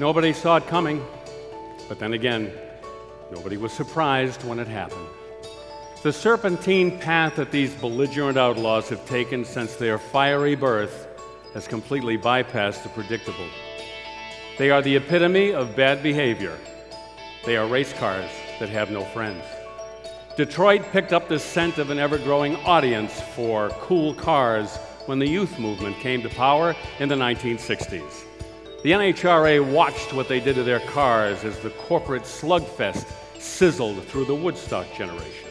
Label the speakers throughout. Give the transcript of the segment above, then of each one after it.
Speaker 1: Nobody saw it coming, but then again, nobody was surprised when it happened. The serpentine path that these belligerent outlaws have taken since their fiery birth has completely bypassed the predictable. They are the epitome of bad behavior. They are race cars that have no friends. Detroit picked up the scent of an ever growing audience for cool cars when the youth movement came to power in the 1960s. The NHRA watched what they did to their cars as the corporate slugfest sizzled through the Woodstock generation.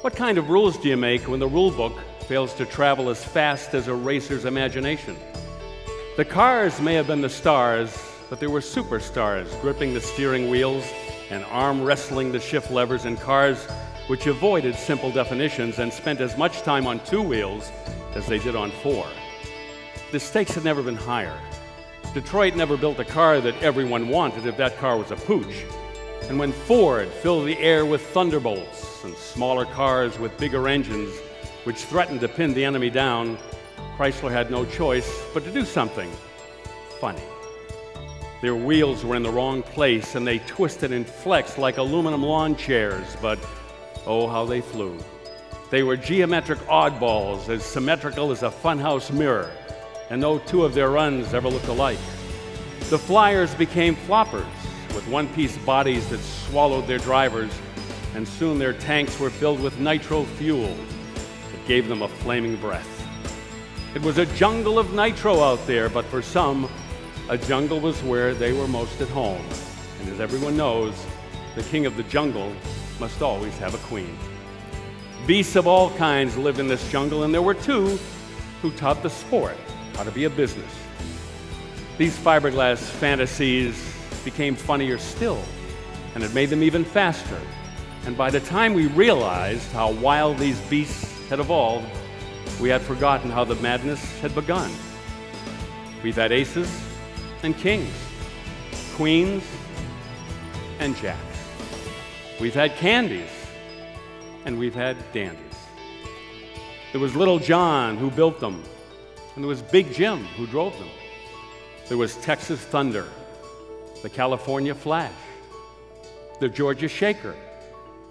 Speaker 1: What kind of rules do you make when the rule book fails to travel as fast as a racer's imagination? The cars may have been the stars, but there were superstars gripping the steering wheels and arm wrestling the shift levers in cars which avoided simple definitions and spent as much time on two wheels as they did on four. The stakes had never been higher. Detroit never built a car that everyone wanted if that car was a pooch. And when Ford filled the air with thunderbolts and smaller cars with bigger engines, which threatened to pin the enemy down, Chrysler had no choice but to do something funny. Their wheels were in the wrong place and they twisted and flexed like aluminum lawn chairs, but oh, how they flew. They were geometric oddballs, as symmetrical as a funhouse mirror and no two of their runs ever looked alike. The Flyers became floppers with one piece bodies that swallowed their drivers, and soon their tanks were filled with nitro fuel that gave them a flaming breath. It was a jungle of nitro out there, but for some, a jungle was where they were most at home. And as everyone knows, the king of the jungle must always have a queen. Beasts of all kinds lived in this jungle, and there were two who taught the sport how to be a business. These fiberglass fantasies became funnier still, and it made them even faster. And by the time we realized how wild these beasts had evolved, we had forgotten how the madness had begun. We've had aces and kings, queens and jacks. We've had candies and we've had dandies. There was little John who built them and there was Big Jim who drove them. There was Texas Thunder, the California Flash, the Georgia Shaker,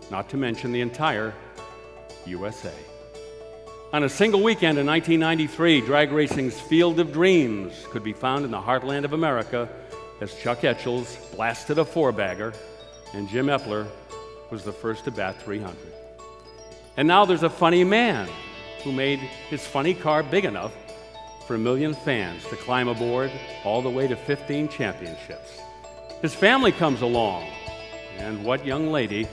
Speaker 1: not to mention the entire USA. On a single weekend in 1993, drag racing's Field of Dreams could be found in the heartland of America as Chuck Etchells blasted a four bagger and Jim Epler was the first to bat 300. And now there's a funny man who made his funny car big enough for a million fans to climb aboard all the way to 15 championships. His family comes along, and what young lady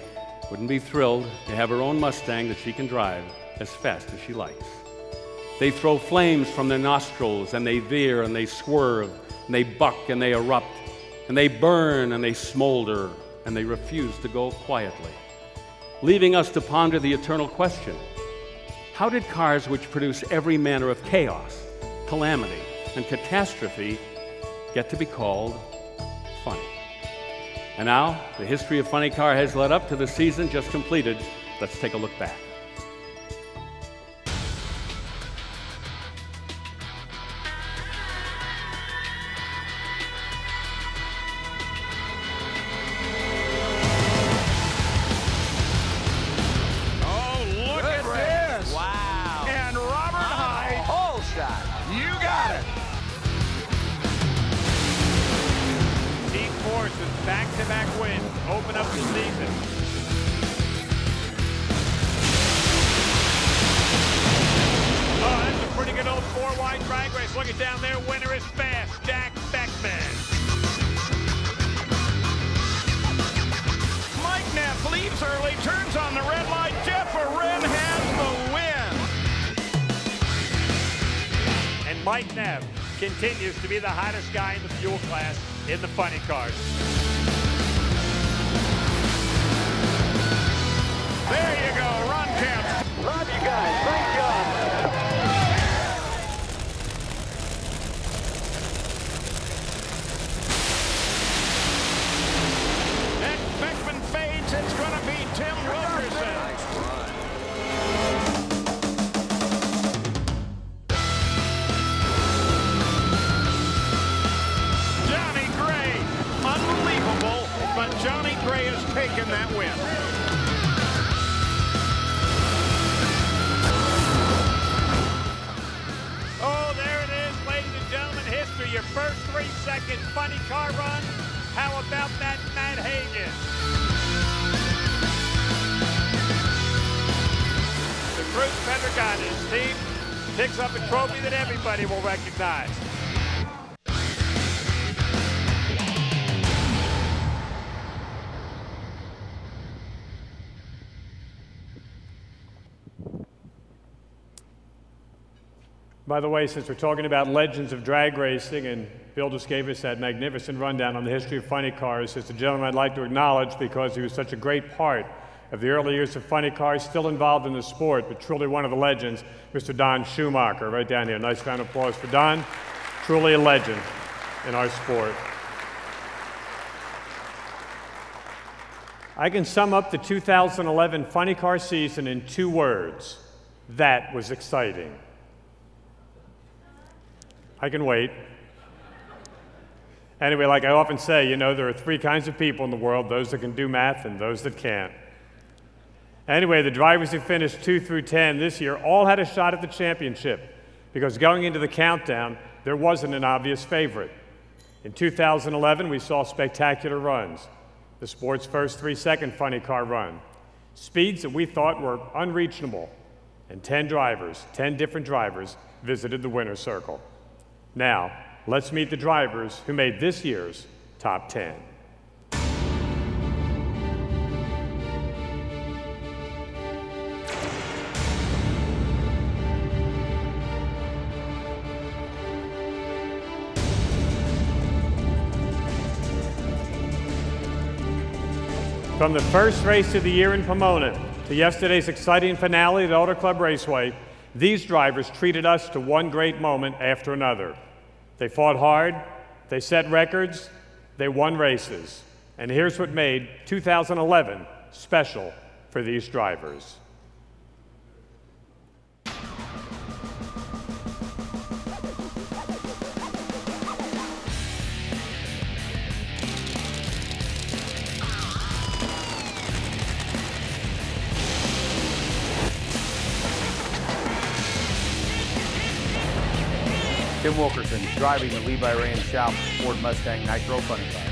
Speaker 1: wouldn't be thrilled to have her own Mustang that she can drive as fast as she likes? They throw flames from their nostrils, and they veer, and they swerve, and they buck, and they erupt, and they burn, and they smolder, and they refuse to go quietly, leaving us to ponder the eternal question How did cars which produce every manner of chaos, calamity and catastrophe get to be called funny. And now, the history of Funny Car has led up to the season just completed. Let's take a look back.
Speaker 2: continues to be the hottest guy in the fuel class in the funny cars. Cruz Pedregon and his team picks up a trophy that everybody will recognize.
Speaker 3: By the way, since we're talking about legends of drag racing, and Bill just gave us that magnificent rundown on the history of funny cars, it's a gentleman I'd like to acknowledge because he was such a great part of the early years of funny cars, still involved in the sport, but truly one of the legends, Mr. Don Schumacher, right down here. Nice round of applause for Don. Truly a legend in our sport. I can sum up the 2011 funny car season in two words. That was exciting. I can wait. Anyway, like I often say, you know, there are three kinds of people in the world those that can do math and those that can't. Anyway, the drivers who finished 2 through 10 this year all had a shot at the championship because going into the countdown, there wasn't an obvious favorite. In 2011, we saw spectacular runs. The sport's first three second funny car run. Speeds that we thought were unreachable. And 10 drivers, 10 different drivers, visited the winner's circle. Now, let's meet the drivers who made this year's top 10. From the first race of the year in Pomona to yesterday's exciting finale at Auto Club Raceway, these drivers treated us to one great moment after another. They fought hard, they set records, they won races. And here's what made 2011 special for these drivers.
Speaker 4: Tim Wilkerson driving the Levi Ray and Shoup Ford Mustang Nitro Funny Car.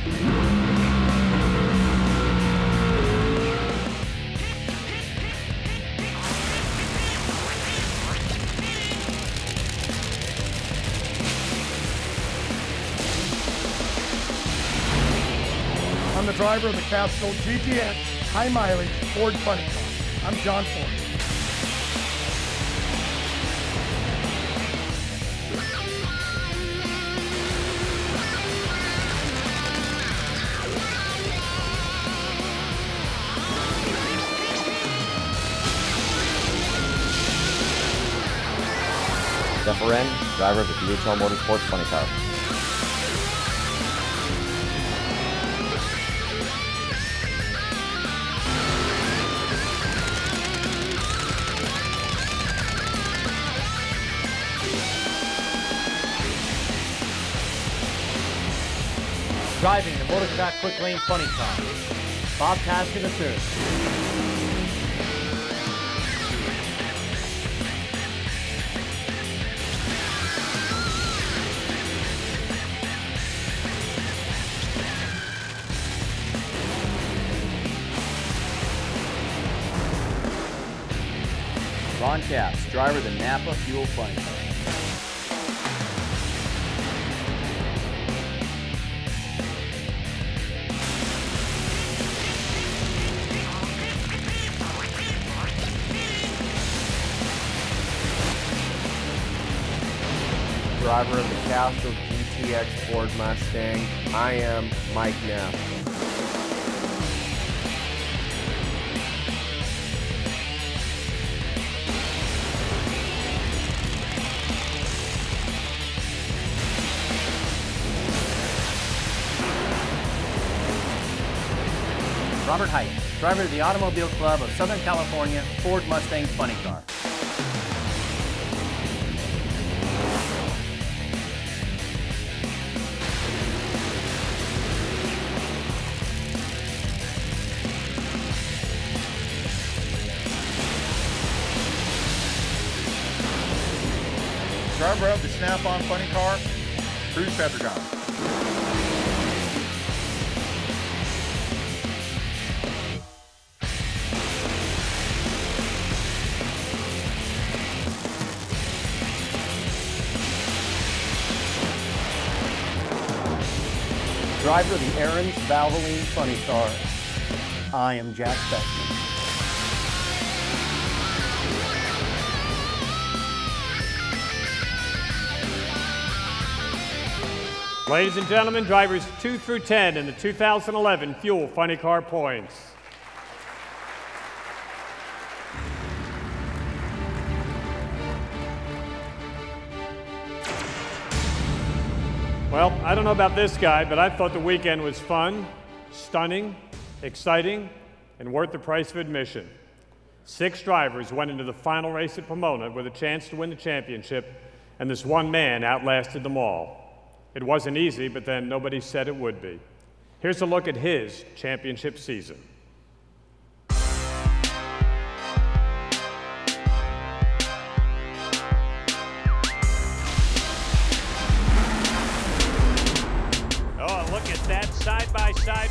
Speaker 5: I'm the driver of the Castrol GTX high mileage Ford Funny Car. I'm John Force.
Speaker 6: Jeff driver of the DHL Motorsports Funny Car.
Speaker 4: Driving the Motorcraft Quick Lane Funny Car. Bob Tasca III. Driver of the Napa Fuel Funny Car.
Speaker 6: Driver of the Castrol GTX Ford Mustang. I am Mike Neff.
Speaker 4: Robert Hight, driver of the Automobile Club of Southern California Ford Mustang Funny Car.
Speaker 7: Driver of the Snap-on Funny Car, Cruz Pedregon.
Speaker 8: Driver of the Aaron's Valvoline Funny Car. I am Jack Beckman.
Speaker 3: Ladies and gentlemen, drivers 2 through 10 in the 2011 Fuel Funny Car Points. Well, I don't know about this guy, but I thought the weekend was fun, stunning, exciting, and worth the price of admission. Six drivers went into the final race at Pomona with a chance to win the championship, and this one man outlasted them all. It wasn't easy, but then nobody said it would be. Here's a look at his championship season.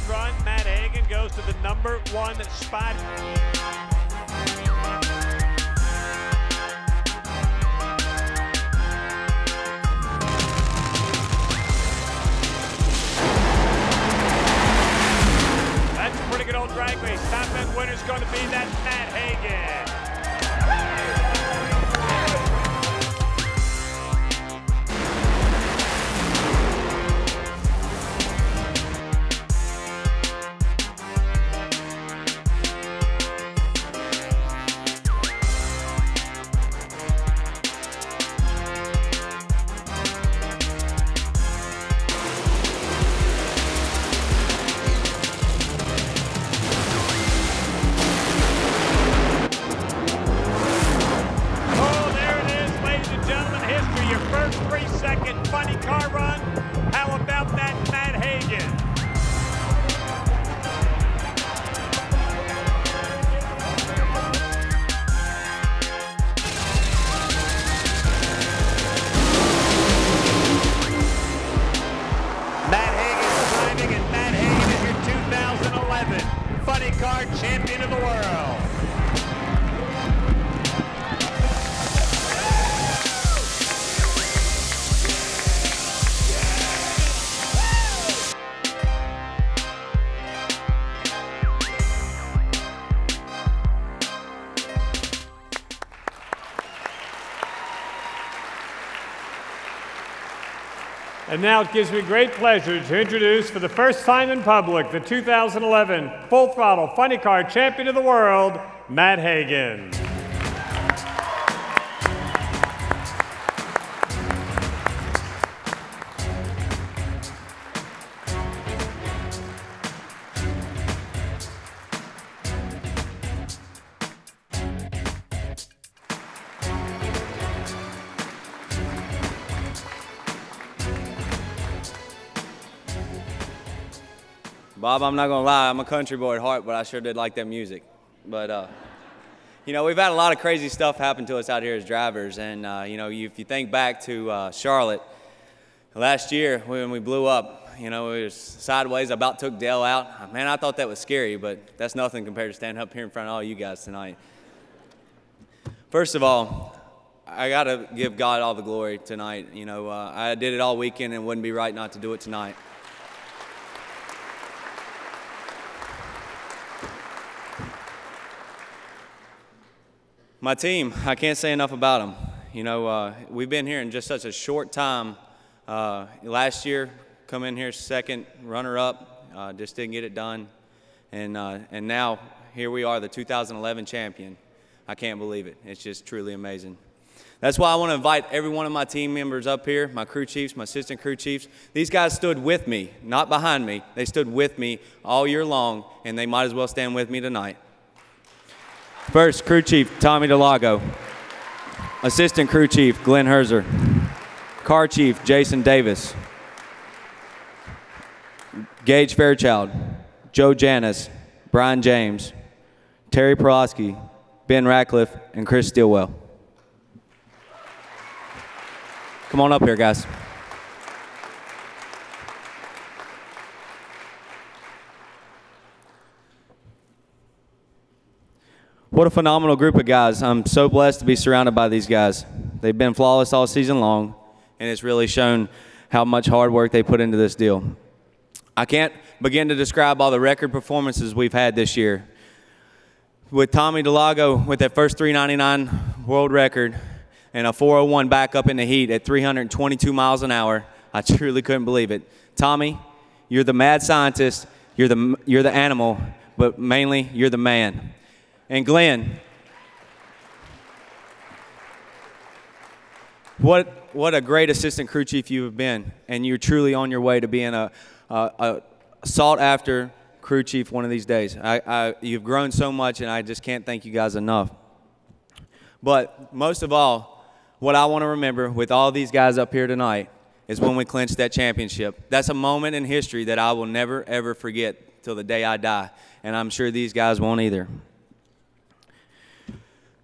Speaker 2: Run. Matt Hagan goes to the number one spot. That's a pretty good old drag race. Top end winner's going to be that Matt Hagan.
Speaker 3: And now it gives me great pleasure to introduce for the first time in public the 2011 Full Throttle Funny Car Champion of the World, Matt Hagan.
Speaker 9: Bob, I'm not gonna lie, I'm a country boy at heart, but I sure did like that music. But uh, you know, we've had a lot of crazy stuff happen to us out here as drivers, and uh, you know, if you think back to uh, Charlotte last year when we blew up, you know, it was sideways. I about took Dale out. Man, I thought that was scary, but that's nothing compared to standing up here in front of all you guys tonight. First of all, I got to give God all the glory tonight. You know, uh, I did it all weekend, and it wouldn't be right not to do it tonight. My team, I can't say enough about them. You know, uh, we've been here in just such a short time. Uh, last year, come in here second, runner up, uh, just didn't get it done. And, uh, and now, here we are, the 2011 champion. I can't believe it. It's just truly amazing. That's why I want to invite every one of my team members up here, my crew chiefs, my assistant crew chiefs. These guys stood with me, not behind me. They stood with me all year long, and they might as well stand with me tonight. First, crew chief Tommy DeLago. Assistant crew chief Glenn Huszar. Car chief Jason Davis. Gage Fairchild. Joe Janis. Brian James. Terry Prolosky. Ben Ratcliffe. And Chris Stillwell. Come on up here, guys. What a phenomenal group of guys. I'm so blessed to be surrounded by these guys. They've been flawless all season long, and it's really shown how much hard work they put into this deal. I can't begin to describe all the record performances we've had this year. With Tommy DeLago with that first 399 world record and a 401 back up in the heat at 322 miles an hour, I truly couldn't believe it. Tommy, you're the mad scientist, you're the, you're the animal, but mainly you're the man. And Glenn, what, what a great assistant crew chief you have been. And you're truly on your way to being a, a, a sought after crew chief one of these days. I, I, you've grown so much, and I just can't thank you guys enough. But most of all, what I want to remember with all these guys up here tonight is when we clinched that championship. That's a moment in history that I will never, ever forget till the day I die. And I'm sure these guys won't either.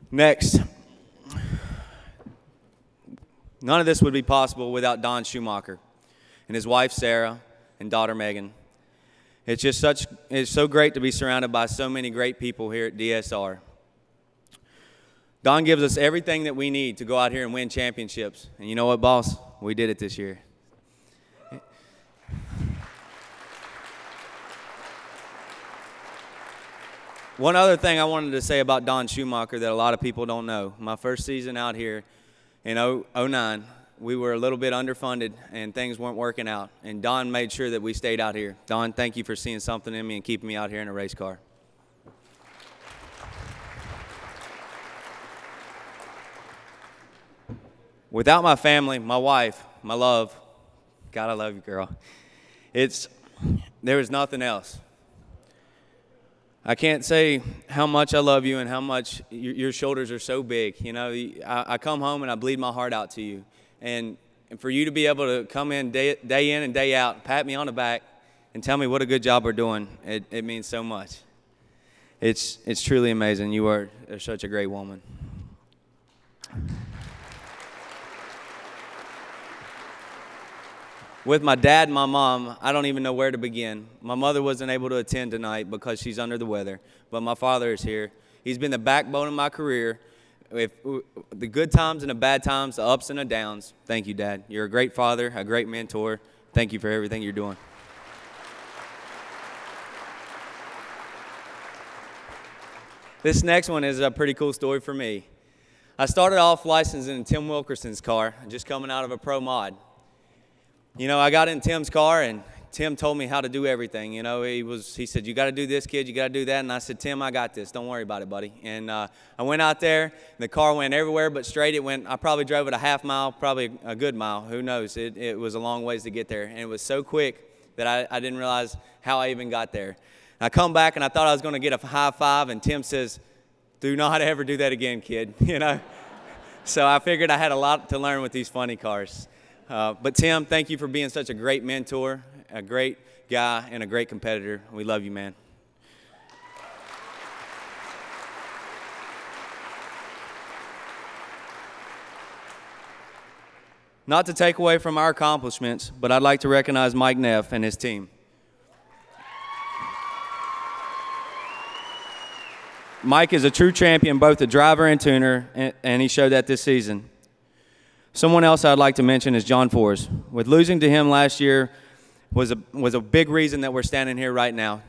Speaker 9: Next, none of this would be possible without Don Schumacher and his wife Sarah and daughter Megan. It's just such it's so great to be surrounded by so many great people here at DSR. Don gives us everything that we need to go out here and win championships. And you know what, boss? We did it this year. One other thing I wanted to say about Don Schumacher that a lot of people don't know. My first season out here in 09, we were a little bit underfunded and things weren't working out. And Don made sure that we stayed out here. Don, thank you for seeing something in me and keeping me out here in a race car. Without my family, my wife, my love, God, I love you, girl. It's, there was nothing else. I can't say how much I love you and how much your, your shoulders are so big. You know, I, I, come home and I bleed my heart out to you. And, and for you to be able to come in day, day in and day out, pat me on the back, and tell me what a good job we're doing, it, it means so much. It's, it's truly amazing. You are, are such a great woman. With my dad and my mom, I don't even know where to begin. My mother wasn't able to attend tonight because she's under the weather, but my father is here. He's been the backbone of my career. If, the good times and the bad times, the ups and the downs. Thank you, Dad. You're a great father, a great mentor. Thank you for everything you're doing. This next one is a pretty cool story for me. I started off licensing in Tim Wilkerson's car, just coming out of a pro mod. You know, I got in Tim's car and Tim told me how to do everything. You know, he was he said, "You got to do this, kid. You got to do that." And I said, "Tim, I got this. Don't worry about it, buddy." And uh, I went out there. The car went everywhere but straight. It went. I probably drove it a half mile, probably a good mile. Who knows? It, it was a long ways to get there, and it was so quick that I, I didn't realize how I even got there. I come back and I thought I was going to get a high five, and Tim says, "Do not ever do that again, kid." You know. so I figured I had a lot to learn with these funny cars. Uh, but Tim, thank you for being such a great mentor, a great guy, and a great competitor. We love you, man. Not to take away from our accomplishments, but I'd like to recognize Mike Neff and his team. Mike is a true champion, both a driver and tuner, and he showed that this season. Someone else I'd like to mention is John Force. With losing to him last year was a, was a big reason that we're standing here right now.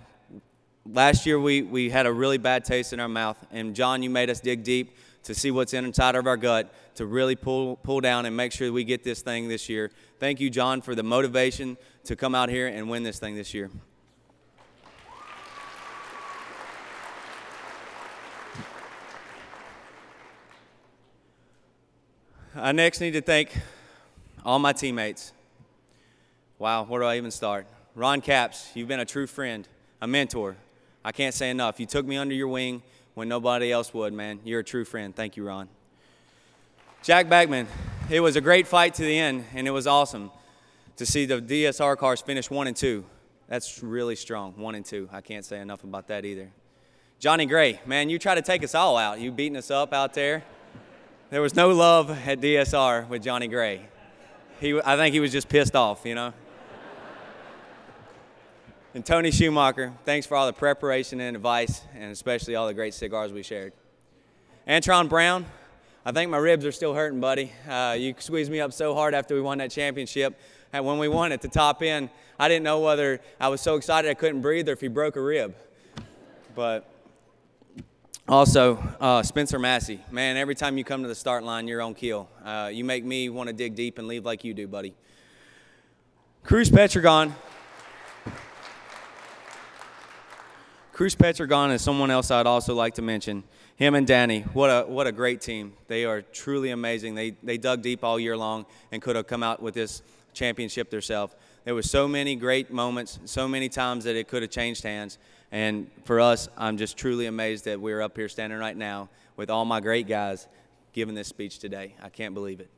Speaker 9: Last year we, we had a really bad taste in our mouth, and John, you made us dig deep to see what's inside of our gut to really pull, pull down and make sure we get this thing this year. Thank you, John, for the motivation to come out here and win this thing this year. I next need to thank all my teammates. Wow, where do I even start? Ron Capps, you've been a true friend, a mentor. I can't say enough. You took me under your wing when nobody else would, man. You're a true friend. Thank you, Ron. Jack Beckman, it was a great fight to the end, and it was awesome to see the DSR cars finish one and two. That's really strong, one and two. I can't say enough about that either. Johnny Gray, man, you try to take us all out. You beating us up out there. There was no love at DSR with Johnny Gray. he, I think he was just pissed off, you know. and Tony Schumacher, thanks for all the preparation and advice, and especially all the great cigars we shared. Antron Brown, I think my ribs are still hurting, buddy. Uh, you squeezed me up so hard after we won that championship. And when we won at the top end, I didn't know whether I was so excited I couldn't breathe or if he broke a rib. But also, uh, Spencer Massey, man, every time you come to the start line, you're on kill. Uh, you make me want to dig deep and leave like you do, buddy. Cruz Pedregon. Cruz Pedregon is someone else I'd also like to mention. Him and Danny, what a, what a great team. They are truly amazing. They, they dug deep all year long and could have come out with this championship themselves. There were so many great moments, so many times that it could have changed hands. And for us, I'm just truly amazed that we're up here standing right now with all my great guys giving this speech today. I can't believe it.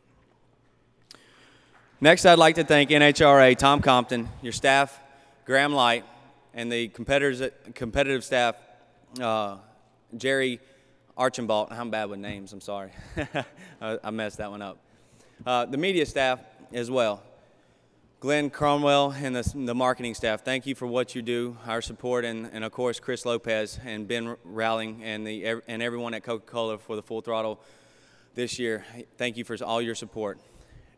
Speaker 9: Next, I'd like to thank NHRA, Tom Compton, your staff, Graham Light, and the competitors, competitive staff, uh, Jerry Archambault. I'm bad with names, I'm sorry. I messed that one up. Uh, the media staff as well. Glenn Cromwell and the, the, marketing staff, thank you for what you do, our support, and, and of course Chris Lopez and Ben Rowling and, the, and everyone at Coca-Cola for the full throttle this year. Thank you for all your support.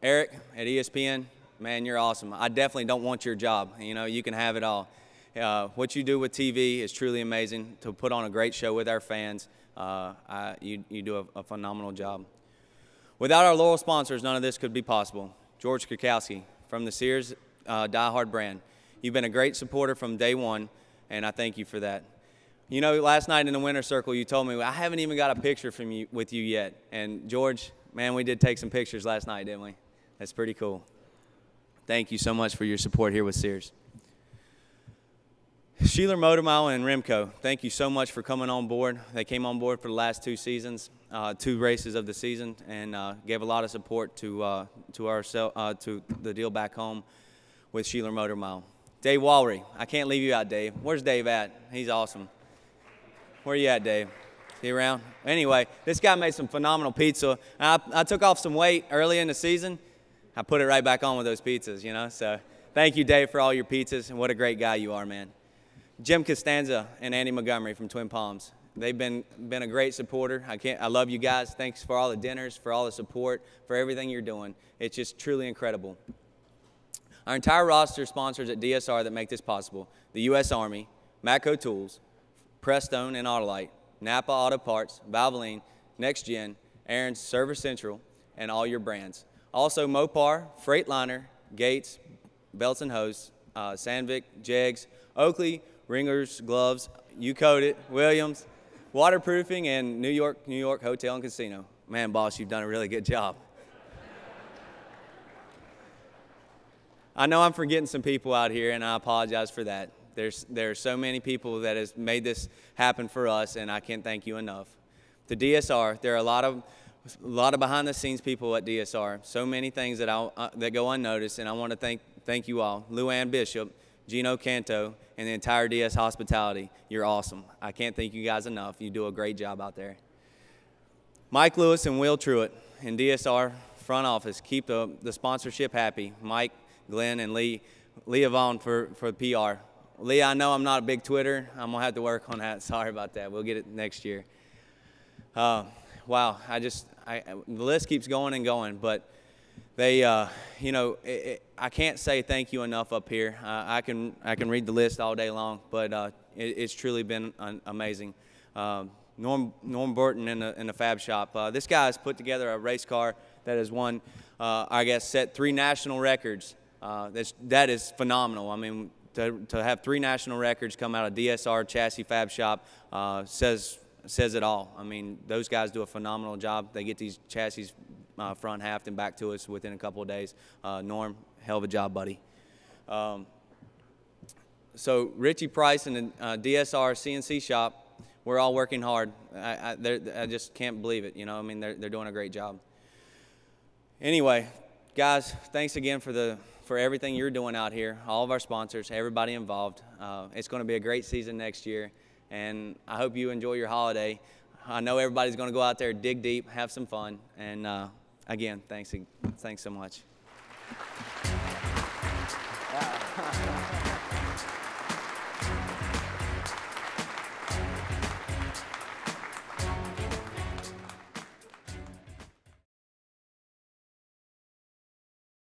Speaker 9: Eric at ESPN, man, you're awesome. I definitely don't want your job. You know, you can have it all. Uh, what you do with TV is truly amazing. To put on a great show with our fans, uh, I, you, you do a, a phenomenal job. Without our loyal sponsors, none of this could be possible. George Kukowski, from the Sears uh, Die Hard brand. You've been a great supporter from day one, and I thank you for that. You know, last night in the winter circle, you told me I haven't even got a picture from you with you yet. And George, man, we did take some pictures last night, didn't we? That's pretty cool. Thank you so much for your support here with Sears. Sheeler Motormile and Remco, thank you so much for coming on board. They came on board for the last two seasons, uh, two races of the season, and uh, gave a lot of support to uh, to our uh, to the deal back home with Sheeler Motormile. Dave Walry, I can't leave you out, Dave. Where's Dave at? He's awesome. Where are you at, Dave? He around? Anyway, this guy made some phenomenal pizza. I, I took off some weight early in the season. I put it right back on with those pizzas, you know. So thank you, Dave, for all your pizzas, and what a great guy you are, man. Jim Costanza and Andy Montgomery from Twin Palms. They've been, been a great supporter. I, can't, I love you guys. Thanks for all the dinners, for all the support, for everything you're doing. It's just truly incredible. Our entire roster sponsors at DSR that make this possible the U.S. Army, Matco Tools, Prestone and Autolite, Napa Auto Parts, Valvoline, Next Gen, Aaron's Server Central, and all your brands. Also, Mopar, Freightliner, Gates, Belts and Hose, uh, Sandvik, Jegs, Oakley, ringers, gloves, you code it, Williams, waterproofing, and New York, New York Hotel and Casino. Man, boss, you've done a really good job. I know I'm forgetting some people out here, and I apologize for that. There's, there are so many people that has made this happen for us, and I can't thank you enough. The DSR, there are a lot of, a lot of behind-the-scenes people at DSR. So many things that, I, uh, that go unnoticed, and I want to thank, thank you all. Luann Bishop, Gino Canto, and the entire DS Hospitality. You're awesome. I can't thank you guys enough. You do a great job out there. Mike Lewis and Will Truitt in DSR front office keep the, the sponsorship happy. Mike, Glenn, and Lee, Lee Vaughn for, for PR. Lee, I know I'm not a big Twitter. I'm going to have to work on that. Sorry about that. We'll get it next year. Uh, wow, I just, I, the list keeps going and going, but they, uh, you know, it, it, I can't say thank you enough up here. Uh, I can I can read the list all day long, but uh, it, it's truly been amazing. Um, Norm Norm Burton in the in the Fab Shop. Uh, this guy has put together a race car that has won, uh, I guess, set three national records. Uh, that's that is phenomenal. I mean, to to have three national records come out of DSR Chassis Fab Shop says says it all. I mean, those guys do a phenomenal job. They get these chassis uh, front half and back to us within a couple of days. Uh, Norm, hell of a job, buddy. Um, so Richie Price and the uh, DSR CNC shop, we're all working hard. I, I, I, just can't believe it. You know, I mean, they're, they're doing a great job. Anyway, guys, thanks again for the for everything you're doing out here. All of our sponsors, everybody involved. Uh, it's going to be a great season next year, and I hope you enjoy your holiday. I know everybody's going to go out there, dig deep, have some fun, and uh, again, thanks, thanks so much.